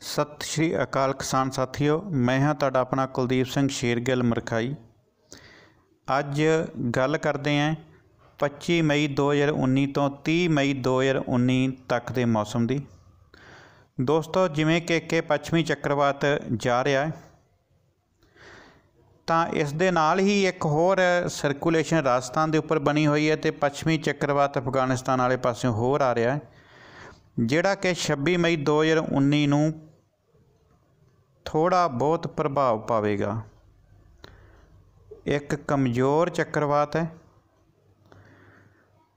ਸਤਿ ਸ਼੍ਰੀ ਅਕਾਲ ਕਿਸਾਨ ਸਾਥੀਓ, ਮੈਂ ਹਾਂ ਤੁਹਾਡਾ ਆਪਣਾ ਕੁਲਦੀਪ ਸਿੰਘ ਸ਼ੇਰਗਿੱਲ ਮਰਖਾਈ। ਅੱਜ ਗੱਲ ਕਰਦੇ ਹਾਂ 25 ਮਈ 2019 ਤੋਂ 30 ਮਈ 2019 ਤੱਕ ਦੇ ਮੌਸਮ ਦੀ। ਦੋਸਤੋ, ਜਿਵੇਂ ਕਿ ਕਿ ਪੱਛਮੀ ਚੱਕਰਵਾਤ ਜਾ ਰਿਹਾ ਹੈ, ਤਾਂ ਇਸ ਦੇ ਨਾਲ ਹੀ ਇੱਕ ਹੋਰ ਸਰਕੂਲੇਸ਼ਨ ਰਾਜਸਥਾਨ ਦੇ ਉੱਪਰ ਬਣੀ ਹੋਈ ਹੈ ਤੇ ਪੱਛਮੀ ਚੱਕਰਵਾਤ ਅਫਗਾਨਿਸਤਾਨ ਵਾਲੇ ਪਾਸਿਓਂ ਹੋਰ ਆ ਰਿਹਾ ਹੈ, ਜਿਹੜਾ ਕਿ 26 ਮਈ 2019 ਨੂੰ ਥੋੜਾ ਬਹੁਤ ਪ੍ਰਭਾਵ ਪਾਵੇਗਾ। ਇੱਕ ਕਮਜ਼ੋਰ ਚੱਕਰਵਾਤ ਹੈ।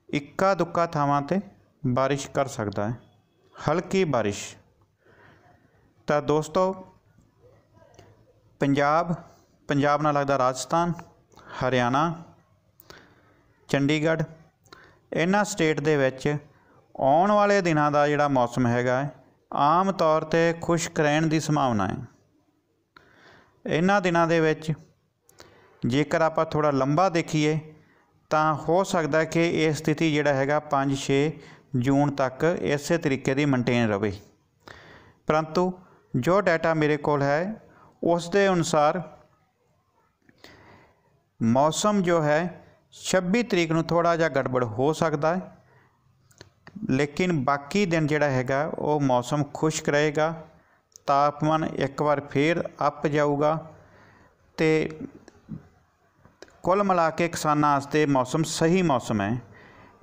ਇੱਕਾ ਦੁੱਕਾ ਥਾਵਾਂ ਤੇ ਬਾਰਿਸ਼ ਕਰ ਸਕਦਾ ਹੈ। ਹਲਕੀ ਬਾਰਿਸ਼। ਤਾਂ ਦੋਸਤੋ, ਪੰਜਾਬ ਪੰਜਾਬ ਨਾਲ ਲੱਗਦਾ ਰਾਜਸਥਾਨ, ਹਰਿਆਣਾ, ਚੰਡੀਗੜ੍ਹ, ਇਹਨਾਂ ਸਟੇਟ ਦੇ ਵਿੱਚ ਆਉਣ ਵਾਲੇ ਦਿਨਾਂ ਦਾ ਜਿਹੜਾ ਮੌਸਮ ਹੈਗਾ ਆਮ ਤੌਰ ਤੇ ਖੁਸ਼ਕ ਰਹਿਣ ਦੀ ਸੰਭਾਵਨਾ ਹੈ। ਇਹਨਾਂ ਦਿਨਾਂ ਦੇ ਵਿੱਚ ਜੇਕਰ ਆਪਾਂ ਥੋੜਾ ਲੰਬਾ ਦੇਖੀਏ, ਤਾਂ ਹੋ ਸਕਦਾ ਕਿ ਇਹ ਸਥਿਤੀ ਜਿਹੜਾ ਹੈਗਾ 5-6 ਜੂਨ ਤੱਕ ਇਸੇ ਤਰੀਕੇ ਦੀ ਮੇਨਟੇਨ ਰਵੇ। ਪਰੰਤੂ ਜੋ ਡਾਟਾ ਮੇਰੇ ਕੋਲ ਹੈ, ਉਸ ਦੇ ਅਨੁਸਾਰ ਮੌਸਮ ਜੋ ਹੈ 26 ਤਰੀਕ ਨੂੰ ਥੋੜਾ ਜਿਹਾ ਗੜਬੜ ਹੋ ਸਕਦਾ ਹੈ। ਲੇਕਿਨ ਬਾਕੀ ਦਿਨ ਜਿਹੜਾ ਹੈਗਾ, ਉਹ ਮੌਸਮ ਖੁਸ਼ਕ ਰਹੇਗਾ। ਤਾਪਮਾਨ ਇੱਕ ਵਾਰ ਫੇਰ ਅੱਪ ਜਾਊਗਾ ਤੇ ਕੁੱਲ ਮਿਲਾ ਕੇ ਕਿਸਾਨਾਂ ਵਾਸਤੇ ਮੌਸਮ ਸਹੀ ਮੌਸਮ ਹੈ।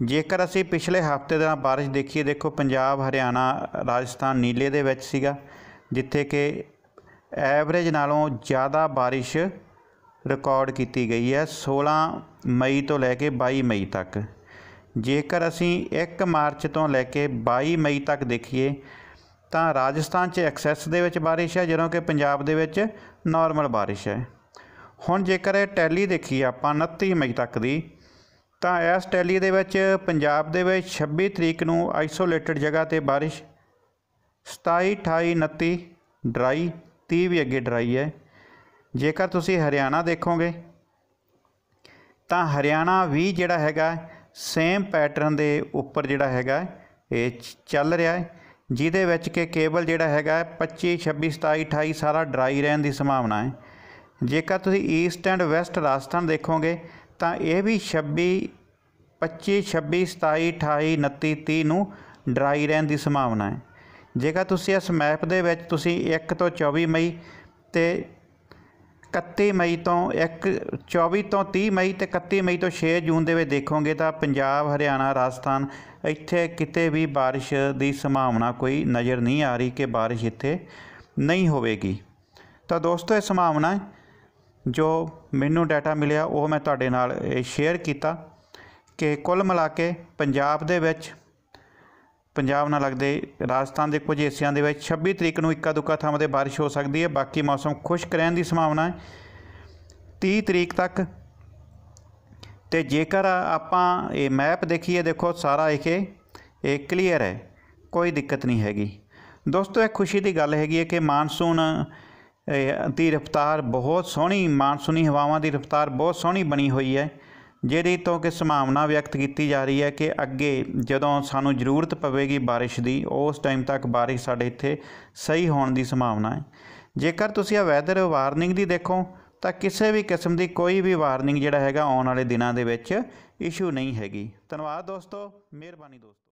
ਜੇਕਰ ਅਸੀਂ ਪਿਛਲੇ ਹਫ਼ਤੇ ਦਾ ਬਾਰਿਸ਼ ਦੇਖੀਏ, ਦੇਖੋ ਪੰਜਾਬ, ਹਰਿਆਣਾ, ਰਾਜਸਥਾਨ ਨੀਲੇ ਦੇ ਵਿੱਚ ਸੀਗਾ, ਜਿੱਥੇ ਕਿ ਐਵਰੇਜ ਨਾਲੋਂ ਜ਼ਿਆਦਾ ਬਾਰਿਸ਼ ਰਿਕਾਰਡ ਕੀਤੀ ਗਈ ਹੈ 16 ਮਈ ਤੋਂ ਲੈ ਕੇ 22 ਮਈ ਤੱਕ। ਜੇਕਰ ਅਸੀਂ 1 ਮਾਰਚ ਤੋਂ ਲੈ ਕੇ 22 ਮਈ ਤੱਕ ਦੇਖੀਏ ਤਾਂ ਰਾਜਸਥਾਨ 'ਚ ਐਕਸੈਸ ਦੇ ਵਿੱਚ ਬਾਰਿਸ਼ ਹੈ, ਜਦੋਂ ਕਿ ਪੰਜਾਬ ਦੇ ਵਿੱਚ ਨਾਰਮਲ ਬਾਰਿਸ਼ ਹੈ। ਹੁਣ ਜੇਕਰ ਇਹ ਟੈਲੀ ਦੇਖੀਏ ਆਪਾਂ 29 ਮਈ ਤੱਕ ਦੀ, ਤਾਂ ਇਸ ਟੈਲੀ ਦੇ ਵਿੱਚ ਪੰਜਾਬ ਦੇ ਵਿੱਚ 26 ਤਰੀਕ ਨੂੰ ਆਈਸੋਲੇਟਡ ਜਗ੍ਹਾ ਤੇ ਬਾਰਿਸ਼ 27 28 29 ਡਰਾਈ 30 ਵੀ ਅੱਗੇ ਡਰਾਈ ਹੈ। ਜੇਕਰ ਤੁਸੀਂ ਹਰਿਆਣਾ ਦੇਖੋਗੇ, ਤਾਂ ਹਰਿਆਣਾ ਵੀ ਜਿਹੜਾ ਹੈਗਾ ਸੇਮ ਪੈਟਰਨ ਦੇ ਉੱਪਰ ਜਿਹੜਾ ਹੈਗਾ, ਇਹ ਚੱਲ ਰਿਹਾ ਹੈ। ਜਿਹਦੇ ਵਿੱਚ ਕਿ ਕੇਬਲ ਜਿਹੜਾ ਹੈਗਾ 25 26 27 28 ਸਾਰਾ ਡਰਾਈ ਰਹਿਣ ਦੀ ਸੰਭਾਵਨਾ ਹੈ। ਜੇਕਰ ਤੁਸੀਂ ਈਸਟ ਐਂਡ ਵੈਸਟ ਰਾਜਸਥਾਨ ਦੇਖੋਗੇ, ਤਾਂ ਇਹ ਵੀ 26 25 26 27 28 29 30 ਨੂੰ ਡਰਾਈ ਰਹਿਣ ਦੀ ਸੰਭਾਵਨਾ ਹੈ। ਜੇਕਰ ਤੁਸੀਂ ਇਸ ਮੈਪ ਦੇ ਵਿੱਚ ਤੁਸੀਂ 1 ਤੋਂ 24 ਮਈ ਤੇ 31 ਮਈ ਤੋਂ 1 24 ਤੋਂ 30 ਮਈ ਤੇ 31 ਮਈ ਤੋਂ 6 ਜੂਨ ਦੇ ਵਿੱਚ ਦੇਖੋਗੇ ਤਾਂ ਪੰਜਾਬ, ਹਰਿਆਣਾ, ਰਾਜਸਥਾਨ ਇੱਥੇ ਕਿਤੇ ਵੀ ਬਾਰਿਸ਼ ਦੀ ਸੰਭਾਵਨਾ ਕੋਈ ਨਜ਼ਰ ਨਹੀਂ ਆ ਰਹੀ ਕਿ ਬਾਰਿਸ਼ ਇੱਥੇ ਨਹੀਂ ਹੋਵੇਗੀ। ਤਾਂ ਦੋਸਤੋ, ਇਹ ਸੰਭਾਵਨਾ ਜੋ ਮੈਨੂੰ ਡਾਟਾ ਮਿਲਿਆ, ਉਹ ਮੈਂ ਤੁਹਾਡੇ ਨਾਲ ਸ਼ੇਅਰ ਕੀਤਾ ਕਿ ਕੁੱਲ ਮਿਲਾ ਕੇ ਪੰਜਾਬ ਦੇ ਵਿੱਚ ਪੰਜਾਬ ਨਾਲ ਲੱਗਦੇ ਰਾਜਸਥਾਨ ਦੇ ਕੁਝ ਹਿੱਸਿਆਂ ਦੇ ਵਿੱਚ 26 ਤਰੀਕ ਨੂੰ ਇੱਕਾ ਦੁੱਕਾ ਥਾਵਾਂ ਤੇ ਬਾਰਿਸ਼ ਹੋ ਸਕਦੀ ਹੈ। ਬਾਕੀ ਮੌਸਮ ਖੁਸ਼ਕ ਰਹਿਣ ਦੀ ਸੰਭਾਵਨਾ ਹੈ। 30 ਤਰੀਕ ਤੱਕ ਤੇ ਜੇਕਰ ਆਪਾਂ ਇਹ ਮੈਪ ਦੇਖੀਏ, ਦੇਖੋ ਸਾਰਾ ਇਹ ਇਹ ਕਲੀਅਰ ਹੈ, ਕੋਈ ਦਿੱਕਤ ਨਹੀਂ ਹੈਗੀ। ਦੋਸਤੋ, ਇਹ ਖੁਸ਼ੀ ਦੀ ਗੱਲ ਹੈਗੀ ਹੈ ਕਿ ਮਾਨਸੂਨ ਦੀ ਰਫ਼ਤਾਰ ਬਹੁਤ ਸੋਹਣੀ, ਮਾਨਸੂਨੀ ਹਵਾਵਾਂ ਦੀ ਰਫ਼ਤਾਰ ਬਹੁਤ ਸੋਹਣੀ ਬਣੀ ਹੋਈ ਹੈ। ਜਿਹਦੀ ਤੋਂ ਕਿ ਸੰਭਾਵਨਾ ਵਿਅਕਤ ਕੀਤੀ ਜਾ ਰਹੀ ਹੈ ਕਿ ਅੱਗੇ ਜਦੋਂ ਸਾਨੂੰ ਜ਼ਰੂਰਤ ਪਵੇਗੀ ਬਾਰਿਸ਼ ਦੀ, ਉਸ ਟਾਈਮ ਤੱਕ ਬਾਰਿਸ਼ ਸਾਡੇ ਇੱਥੇ ਸਹੀ ਹੋਣ ਦੀ ਸੰਭਾਵਨਾ ਹੈ। ਜੇਕਰ ਤੁਸੀਂ ਆ ਵੈਦਰ ਵਾਰਨਿੰਗ ਦੀ ਦੇਖੋ, ਤਾਂ ਕਿਸੇ ਵੀ ਕਿਸਮ ਦੀ ਕੋਈ ਵੀ ਵਾਰਨਿੰਗ ਜਿਹੜਾ ਹੈਗਾ ਆਉਣ ਵਾਲੇ ਦਿਨਾਂ ਦੇ ਵਿੱਚ ਇਸ਼ੂ ਨਹੀਂ ਹੈਗੀ। ਧੰਨਵਾਦ ਦੋਸਤੋ, ਮਿਹਰਬਾਨੀ ਦੋਸਤੋ।